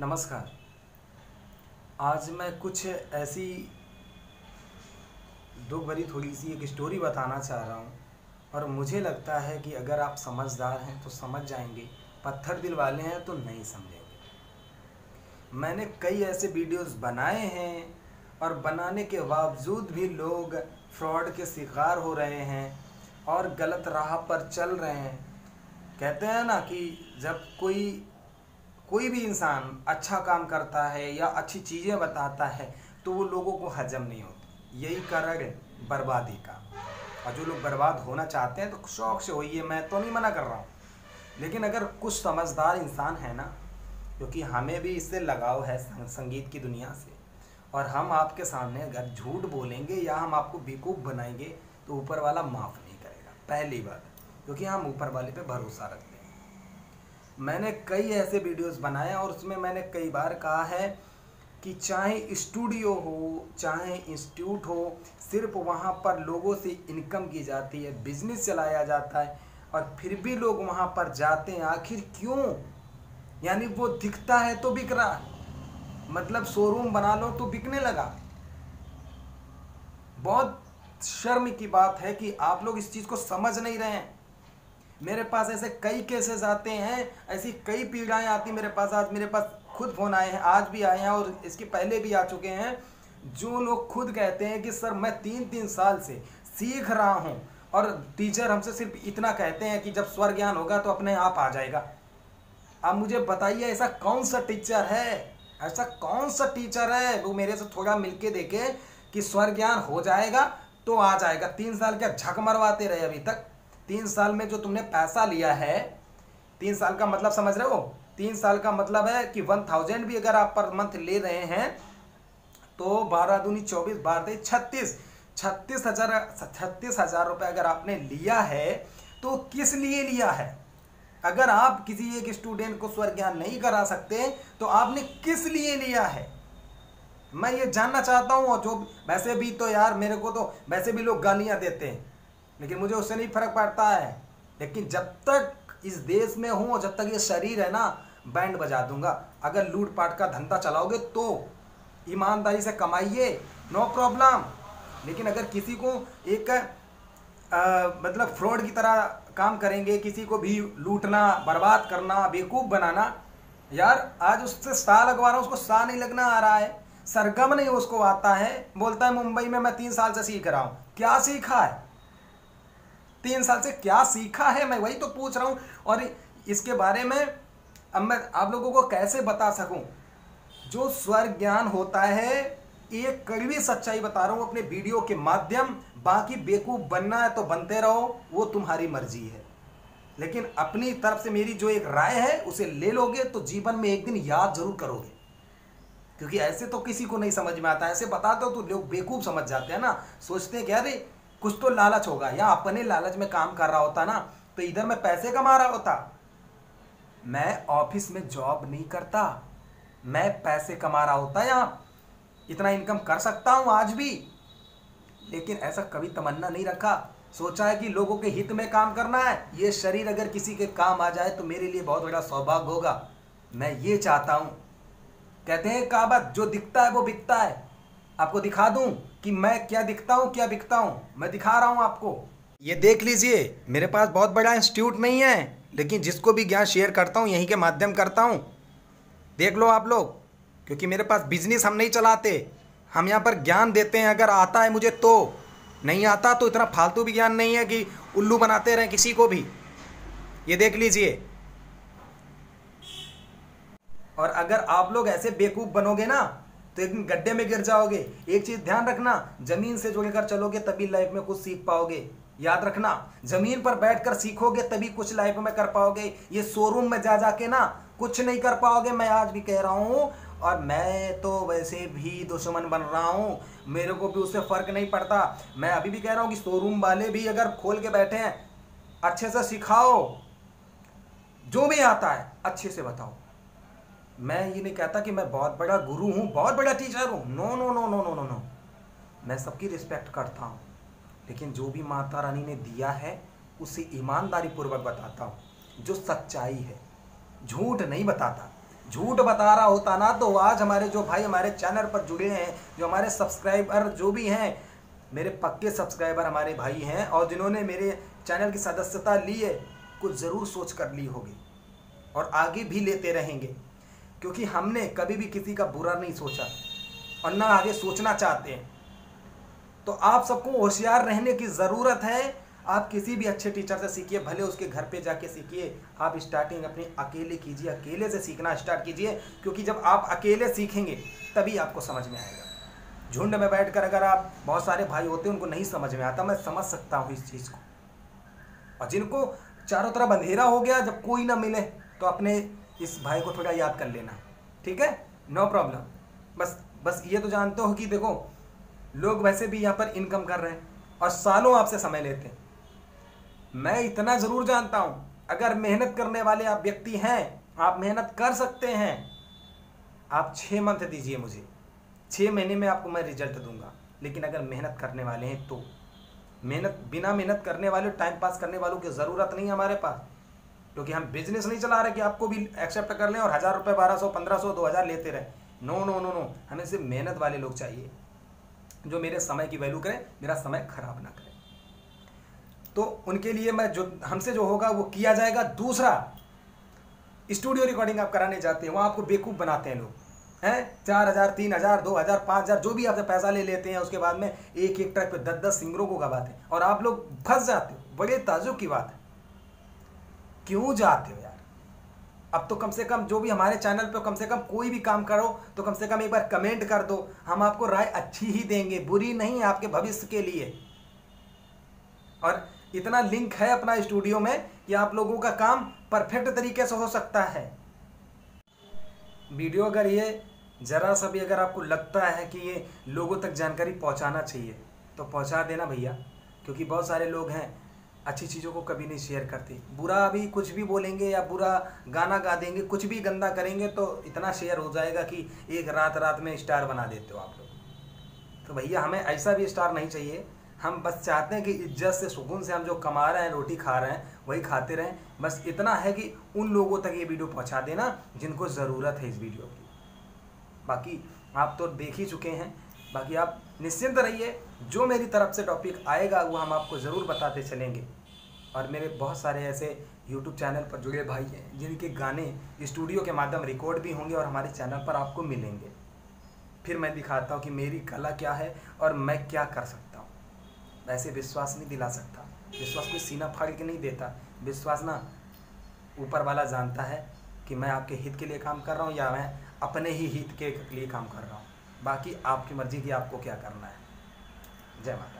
नमस्कार। आज मैं कुछ ऐसी दुख भरी थोड़ी सी एक स्टोरी बताना चाह रहा हूँ और मुझे लगता है कि अगर आप समझदार हैं तो समझ जाएँगे, पत्थर दिल वाले हैं तो नहीं समझेंगे। मैंने कई ऐसे वीडियोस बनाए हैं और बनाने के बावजूद भी लोग फ्रॉड के शिकार हो रहे हैं और गलत राह पर चल रहे हैं। कहते हैं ना कि जब कोई कोई भी इंसान अच्छा काम करता है या अच्छी चीज़ें बताता है तो वो लोगों को हजम नहीं होती। यही कारण है बर्बादी का। और जो लोग बर्बाद होना चाहते हैं तो शौक से होइए, मैं तो नहीं मना कर रहा हूँ। लेकिन अगर कुछ समझदार इंसान है ना, क्योंकि हमें भी इससे लगाव है संगीत की दुनिया से, और हम आपके सामने अगर झूठ बोलेंगे या हम आपको बेवकूफ़ बनाएँगे तो ऊपर वाला माफ़ नहीं करेगा। पहली बात, क्योंकि हम ऊपर वाले पे भरोसा रखते मैंने कई ऐसे वीडियोस बनाए और उसमें मैंने कई बार कहा है कि चाहे स्टूडियो हो, चाहे इंस्टीट्यूट हो, सिर्फ़ वहाँ पर लोगों से इनकम की जाती है, बिज़नेस चलाया जाता है और फिर भी लोग वहाँ पर जाते हैं। आखिर क्यों? यानी वो दिखता है तो बिक रहा। मतलब शोरूम बना लो तो बिकने लगा। बहुत शर्म की बात है कि आप लोग इस चीज़ को समझ नहीं रहे हैं। मेरे पास ऐसे कई केसेस आते हैं, ऐसी कई पीड़ाएँ आती मेरे पास, आज मेरे पास खुद फ़ोन आए हैं, आज भी आए हैं और इसके पहले भी आ चुके हैं, जो लोग खुद कहते हैं कि, सर, मैं तीन तीन साल से सीख रहा हूँ। और टीचर हमसे सिर्फ़ इतना कहते हैं कि, जब स्वर ज्ञान होगा तो अपने आप आ जाएगा। अब मुझे बताइए, ऐसा कौन सा टीचर है? ऐसा कौन सा टीचर है? वो मेरे से थोड़ा मिलके देखे कि स्वर ज्ञान हो जाएगा तो आ जाएगा। तीन साल क्या झक मरवाते रहे अभी तक? तीन साल में जो तुमने पैसा लिया है, तीन साल का मतलब समझ रहे हो? तीन साल का मतलब है कि वन थाउज़ेंड भी अगर आप पर मंथ ले रहे हैं तो बारह दूनी चौबीस, बारह छत्तीस छत्तीस हज़ार छत्तीस हज़ार रुपये अगर आपने लिया है तो किस लिए लिया है? अगर आप किसी एक स्टूडेंट को स्वर ज्ञान नहीं करा सकते तो आपने किस लिए लिया है? मैं ये जानना चाहता हूँ, और जो वैसे भी तो यार मेरे को तो वैसे भी लोग गालियाँ देते हैं। लेकिन मुझे उससे नहीं फ़र्क पड़ता है। लेकिन जब तक इस देश में हूँ जब तक ये शरीर है ना बैंड बजा दूँगा। अगर लूटपाट का धंधा चलाओगे तो। ईमानदारी से कमाइए नो प्रॉब्लम लेकिन अगर किसी को एक आ, मतलब फ्रॉड की तरह काम करेंगे किसी को भी लूटना बर्बाद करना बेवकूफ़ बनाना यार आज उससे सा लगवा रहा हूँ उसको सा नहीं लगना आ रहा है। सरगम नहीं उसको आता है। बोलता है मुंबई में मैं तीन साल से सीख रहा हूँ। क्या सीखा है? तीन साल से क्या सीखा है, मैं वही तो पूछ रहा हूँ। और इसके बारे में अब मैं आप लोगों को कैसे बता सकूँ? जो स्वर ज्ञान होता है एक कड़वी सच्चाई बता रहा हूँ अपने वीडियो के माध्यम। बाकी बेकूफ बनना है तो बनते रहो, वो तुम्हारी मर्ज़ी है। लेकिन अपनी तरफ़ से मेरी जो एक राय है, उसे ले लोगे तो जीवन में एक दिन याद ज़रूर करोगे। क्योंकि ऐसे तो किसी को नहीं समझ में आता, ऐसे बताते हो तो लोग बेकूफ समझ जाते हैं ना। सोचते हैं कि अरे कुछ तो लालच होगा। या अपने लालच में काम कर रहा होता ना तो इधर मैं पैसे कमा रहा होता। मैं ऑफ़िस में जॉब नहीं करता। मैं पैसे कमा रहा होता यहाँ। इतना इनकम कर सकता हूँ आज भी। लेकिन ऐसा कभी तमन्ना नहीं रखा। सोचा है कि लोगों के हित में काम करना है। ये शरीर अगर किसी के काम आ जाए तो मेरे लिए बहुत बड़ा सौभाग्य होगा। मैं ये चाहता हूँ। कहते हैं कहावत जो दिखता है वो बिकता है। आपको दिखा दूँ कि मैं क्या दिखता हूँ, क्या बिकता हूँ? मैं दिखा रहा हूँ आपको। ये देख लीजिए, मेरे पास बहुत बड़ा इंस्टीट्यूट नहीं है, लेकिन जिसको भी ज्ञान शेयर करता हूँ, यहीं के माध्यम करता हूँ। देख लो आप लोग, क्योंकि मेरे पास बिज़नेस हम नहीं चलाते। हम यहाँ पर ज्ञान देते हैं, अगर आता है मुझे तो। नहीं आता तो इतना फालतू भी ज्ञान नहीं है कि उल्लू बनाते रहें किसी को भी। ये देख लीजिए। और अगर आप लोग ऐसे बेवकूफ़ बनोगे ना तो एक गड्ढे में गिर जाओगे। एक चीज़ ध्यान रखना, ज़मीन से जुड़कर चलोगे तभी लाइफ में कुछ सीख पाओगे। याद रखना, ज़मीन पर बैठकर सीखोगे तभी कुछ लाइफ में कर पाओगे। ये शोरूम में जा जाके ना कुछ नहीं कर पाओगे, मैं आज भी कह रहा हूँ। और मैं तो वैसे भी दुश्मन बन रहा हूँ। मेरे को भी उससे फ़र्क नहीं पड़ता। मैं अभी भी कह रहा हूँ कि शोरूम वाले भी अगर खोल के बैठे हैं, अच्छे से सिखाओ। जो भी आता है, अच्छे से बताओ। मैं ये नहीं कहता कि मैं बहुत बड़ा गुरु हूँ, बहुत बड़ा टीचर हूँ। No no no no no no no मैं सबकी रिस्पेक्ट करता हूँ। लेकिन जो भी माता रानी ने दिया है, उसे ईमानदारी पूर्वक बताता हूँ। जो सच्चाई है, झूठ नहीं बताता। झूठ बता रहा होता ना तो आज हमारे जो भाई हमारे चैनल पर जुड़े हैं, जो हमारे सब्सक्राइबर जो भी हैं, मेरे पक्के सब्सक्राइबर हमारे भाई हैं, और जिन्होंने मेरे चैनल की सदस्यता ली है, कुछ ज़रूर सोच कर ली होगी। और आगे भी लेते रहेंगे। क्योंकि हमने कभी भी किसी का बुरा नहीं सोचा और ना आगे सोचना चाहते हैं। तो आप सबको होशियार रहने की ज़रूरत है। आप किसी भी अच्छे टीचर से सीखिए, भले उसके घर पे जाके सीखिए। आप स्टार्टिंग अपनी अकेले कीजिए, अकेले से सीखना स्टार्ट कीजिए, क्योंकि जब आप अकेले सीखेंगे, तभी आपको समझ में आएगा। झुंड में बैठकर अगर आप बहुत सारे भाई होते हैं, उनको नहीं समझ में आता, मैं समझ सकता हूँ इस चीज़ को। और जिनको चारों तरफ़ अंधेरा हो गया, जब कोई ना मिले तो अपने इस भाई को थोड़ा याद कर लेना। ठीक है? नो प्रॉब्लम बस बस ये तो जानते हो कि देखो, लोग वैसे भी यहाँ पर इनकम कर रहे हैं और सालों आपसे समय लेते हैं। मैं इतना ज़रूर जानता हूँ, अगर मेहनत करने वाले आप व्यक्ति हैं, आप मेहनत कर सकते हैं। आप छः मंथ दीजिए मुझे। छः महीने में आपको मैं रिज़ल्ट दूँगा। लेकिन अगर मेहनत करने वाले हैं तो। मेहनत, बिना मेहनत करने वाले टाइम पास करने वालों की ज़रूरत नहीं हमारे पास। क्योंकि हम बिज़नेस नहीं चला रहे कि आपको भी एक्सेप्ट कर लें और हज़ार रुपये बारह सौ, पंद्रह सौ, दो हज़ार लेते रहे। नो नो नो नो हमें सिर्फ़ मेहनत वाले लोग चाहिए, जो मेरे समय की वैल्यू करें, मेरा समय खराब ना करें। तो उनके लिए मैं जो, हमसे जो होगा वो किया जाएगा। दूसरा स्टूडियो रिकॉर्डिंग आप कराने जाते हैं, वहाँ आपको बेवकूफ़ बनाते हैं लोग। हैं? चार हज़ार, तीन हज़ार, दो हज़ार, पाँच हज़ार, जो भी आपसे पैसा ले लेते हैं, उसके बाद में एक एक ट्रैक पे दस दस सिंगरों को गवाते हैं। और आप लोग फंस जाते हो। बड़े ताजुब की बात है। क्यों जाते हो यार? अब तो कम से कम जो भी हमारे चैनल पे कम से कम कोई भी काम करो तो कम से कम एक बार कमेंट कर दो। हम आपको राय अच्छी ही देंगे, बुरी नहीं आपके भविष्य के लिए। और इतना लिंक है अपना स्टूडियो में कि आप लोगों का काम परफेक्ट तरीके से हो सकता है। वीडियो अगर ये ज़रा सा भी अगर आपको लगता है कि ये लोगों तक जानकारी पहुंचाना चाहिए तो पहुँचा देना भैया, क्योंकि बहुत सारे लोग हैं अच्छी चीज़ों को कभी नहीं शेयर करते। बुरा भी कुछ भी बोलेंगे या बुरा गाना गा देंगे, कुछ भी गंदा करेंगे तो इतना शेयर हो जाएगा कि एक रात रात में स्टार बना देते हो आप लोग। तो भैया, हमें ऐसा भी स्टार नहीं चाहिए। हम बस चाहते हैं कि इज़्ज़त से, सुकून से हम जो कमा रहे हैं, रोटी खा रहे हैं, वही खाते रहें। बस इतना है कि उन लोगों तक ये वीडियो पहुँचा देना जिनको ज़रूरत है इस वीडियो की। बाकी आप तो देख ही चुके हैं। बाकी आप निश्चिंत रहिए। जो मेरी तरफ़ से टॉपिक आएगा, वो हम आपको ज़रूर बताते चलेंगे। और मेरे बहुत सारे ऐसे यूट्यूब चैनल पर जुड़े भाई हैं, जिनके गाने स्टूडियो के माध्यम रिकॉर्ड भी होंगे और हमारे चैनल पर आपको मिलेंगे। फिर मैं दिखाता हूँ कि मेरी कला क्या है और मैं क्या कर सकता ऐसे विश्वास नहीं दिला सकता। विश्वास कोई सीना फाड़ के नहीं देता। विश्वास ना ऊपर वाला जानता है कि मैं आपके हित के लिए काम कर रहा हूँ या मैं अपने ही हित के लिए काम कर रहा हूँ। बाकी आपकी मर्ज़ी की आपको क्या करना है। जय माता